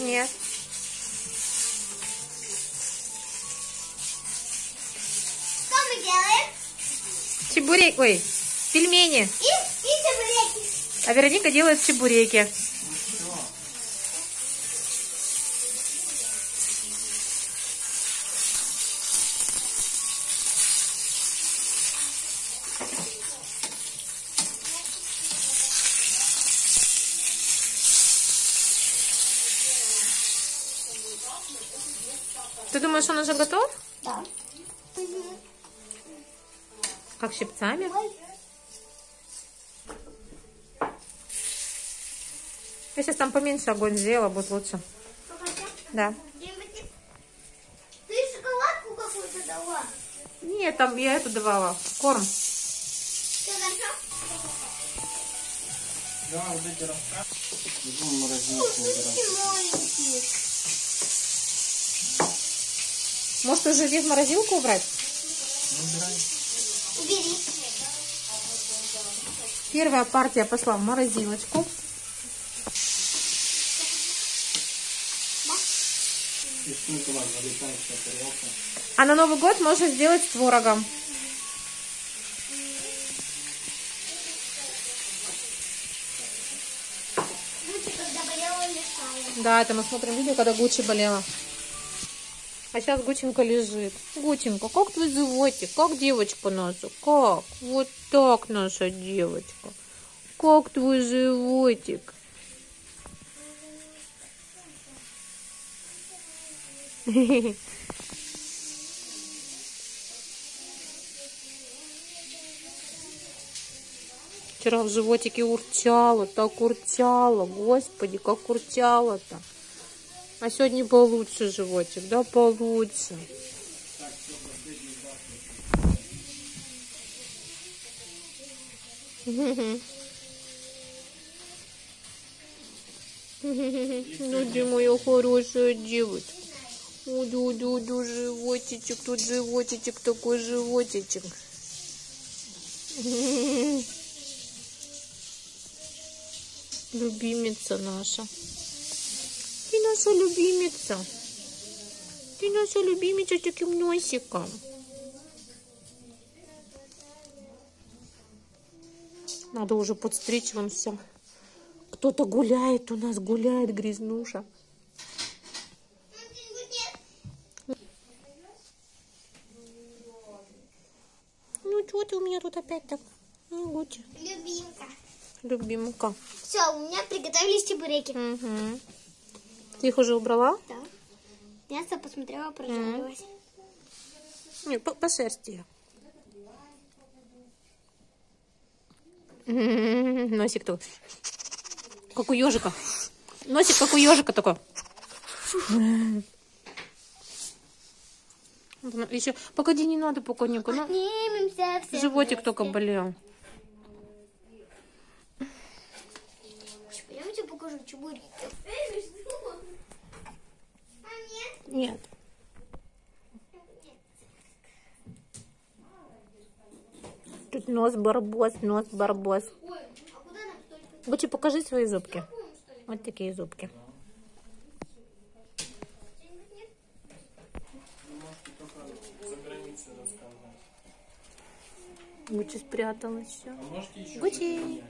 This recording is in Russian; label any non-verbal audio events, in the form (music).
Нет. Что мы делаем? Чебурек, ой, пельмени. И, и чебуреки. А Вероника делает чебуреки. Ты думаешь, он уже готов? Да. Как щипцами? Я сейчас там поменьше огонь сделала, будет лучше. Да. Ты шоколадку какую-то дала? Нет, там я эту давала. Корм. Да, вот эти рассказы. Иду в морозилку Ой, убирать. какие маленькие. Может, уже в морозилку убрать? Убирай. Убери. Первая партия пошла в морозилочку. А на Новый год можно сделать с творогом. Да, это мы смотрим видео, когда Гуччи болела. А сейчас Гученька лежит. Гученька, как твой животик? Как девочка наша? Как? Вот так наша девочка. Как твой животик? Вчера в животике урчало, так урчало. Господи, как урчало-то. А сегодня получше животик, да, получше. Ну, ты моя хорошая девочка. Уду, уду, уду, животичек, тут животичек, такой животичек. Любимица наша. Наша любимица. Ты наша любимица с таким носиком. Надо уже подстричь вон все. Кто-то гуляет у нас, гуляет грязнуша. Ну что ты у меня тут опять так? Ну, Гуччи. Любимка. Любимка. Все, у меня приготовились чебуреки. Угу. Ты их уже убрала? Да. Мясо посмотрела, прожарилась. Не, по, по шерсти. (laughs) Носик такой. Как у ежика. Носик как у ежика такой. Еще, погоди, не надо пока Ника. Ну, животик вместе. только болел. Пойдемте покажу чебуреки. А нет? Тут нос барбос, нос барбос. Гучи, покажи свои зубки. Вот такие зубки. Гучи спряталась все. А можете